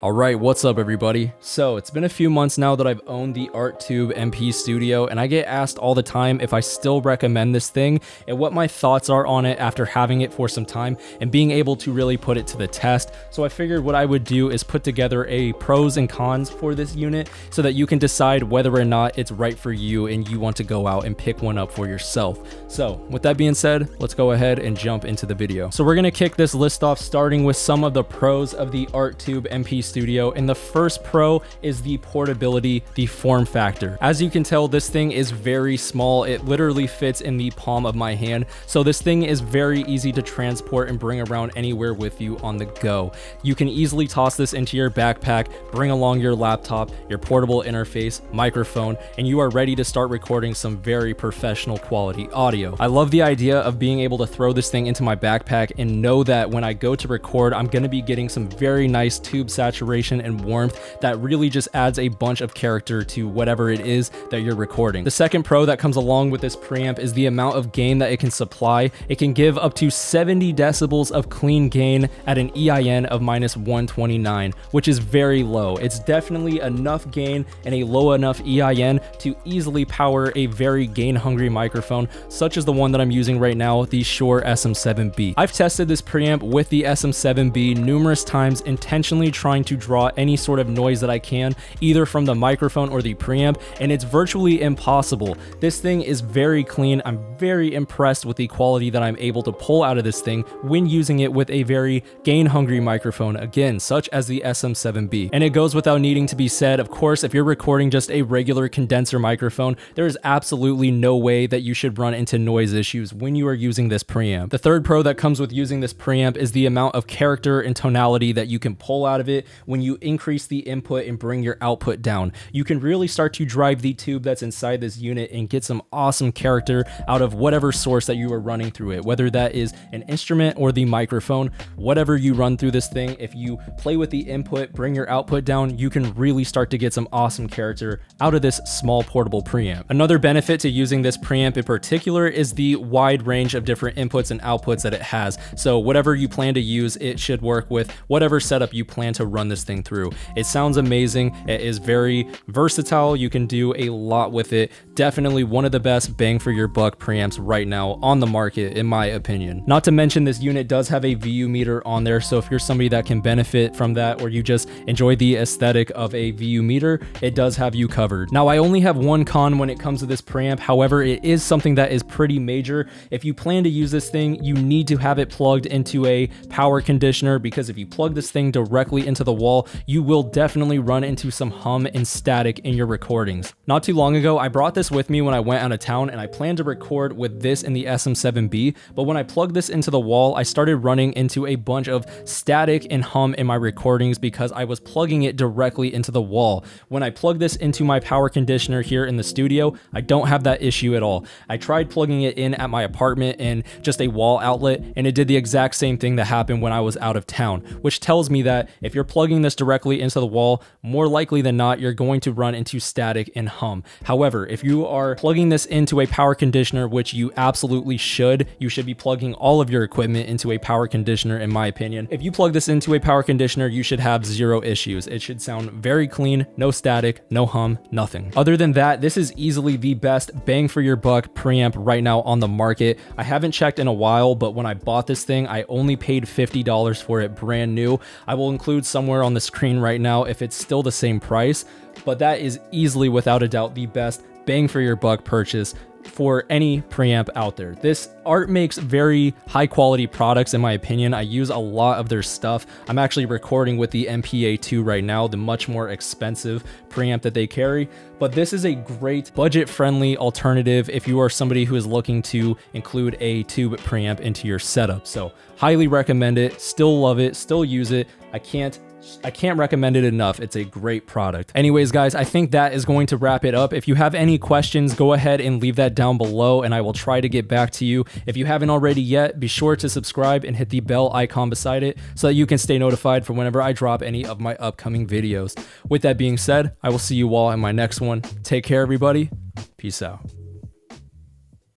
Alright, what's up everybody? So, it's been a few months now that I've owned the ArtTube MP Studio, and I get asked all the time if I still recommend this thing, and what my thoughts are on it after having it for some time, and being able to really put it to the test. So I figured what I would do is put together a pros and cons for this unit, so that you can decide whether or not it's right for you, and you want to go out and pick one up for yourself. So, with that being said, let's go ahead and jump into the video. So we're to kick this list off starting with some of the pros of the ArtTube MP Studio, and the first pro is the portability, the form factor. As you can tell, this thing is very small. It literally fits in the palm of my hand, so this thing is very easy to transport and bring around anywhere with you on the go. You can easily toss this into your backpack, bring along your laptop, your portable interface, microphone, and you are ready to start recording some very professional quality audio. I love the idea of being able to throw this thing into my backpack and know that when I go to record, I'm going to be getting some very nice tube saturation saturation and warmth that really just adds a bunch of character to whatever it is that you're recording. The second pro that comes along with this preamp is the amount of gain that it can supply. It can give up to 70 decibels of clean gain at an EIN of minus 129, which is very low. It's definitely enough gain and a low enough EIN to easily power a very gain hungry microphone, such as the one that I'm using right now, the Shure SM7B. I've tested this preamp with the SM7B numerous times, intentionally trying to draw any sort of noise that I can, either from the microphone or the preamp, and it's virtually impossible. This thing is very clean. I'm very impressed with the quality that I'm able to pull out of this thing when using it with a very gain-hungry microphone, again, such as the SM7B. And it goes without needing to be said, of course, if you're recording just a regular condenser microphone, there is absolutely no way that you should run into noise issues when you are using this preamp. The third pro that comes with using this preamp is the amount of character and tonality that you can pull out of it when you increase the input and bring your output down. You can really start to drive the tube that's inside this unit and get some awesome character out of whatever source that you are running through it, whether that is an instrument or the microphone, whatever you run through this thing, if you play with the input, bring your output down, you can really start to get some awesome character out of this small portable preamp. Another benefit to using this preamp in particular is the wide range of different inputs and outputs that it has. So whatever you plan to use, it should work with whatever setup you plan to run this thing through. It sounds amazing. It is very versatile. You can do a lot with it. Definitely one of the best bang for your buck preamps right now on the market, in my opinion. Not to mention this unit does have a VU meter on there. So if you're somebody that can benefit from that, or you just enjoy the aesthetic of a VU meter, it does have you covered. Now I only have one con when it comes to this preamp. However, it is something that is pretty major. If you plan to use this thing, you need to have it plugged into a power conditioner because if you plug this thing directly into the wall, you will definitely run into some hum and static in your recordings. Not too long ago, I brought this with me when I went out of town and I planned to record with this in the SM7B, but when I plugged this into the wall, I started running into a bunch of static and hum in my recordings because I was plugging it directly into the wall. When I plug this into my power conditioner here in the studio, I don't have that issue at all. I tried plugging it in at my apartment in just a wall outlet and it did the exact same thing that happened when I was out of town, which tells me that if you're plugging this directly into the wall, more likely than not, you're going to run into static and hum. However, if you are plugging this into a power conditioner, which you absolutely should, you should be plugging all of your equipment into a power conditioner, in my opinion. If you plug this into a power conditioner, you should have zero issues. It should sound very clean, no static, no hum, nothing. Other than that, this is easily the best bang for your buck preamp right now on the market. I haven't checked in a while, but when I bought this thing, I only paid $50 for it brand new. I will include somewhere on the screen right now if it's still the same price, but that is easily without a doubt the best bang for your buck purchase for any preamp out there. This art makes very high quality products in my opinion. I use a lot of their stuff. I'm actually recording with the MPA2 right now, the much more expensive preamp that they carry, but this is a great budget friendly alternative if you are somebody who is looking to include a tube preamp into your setup. So highly recommend it, still love it, still use it. I can't I can't recommend it enough. It's a great product. Anyways, guys, I think that is going to wrap it up. If you have any questions, go ahead and leave that down below and I will try to get back to you. If you haven't already yet, be sure to subscribe and hit the bell icon beside it so that you can stay notified for whenever I drop any of my upcoming videos. With that being said, I will see you all in my next one. Take care, everybody. Peace out.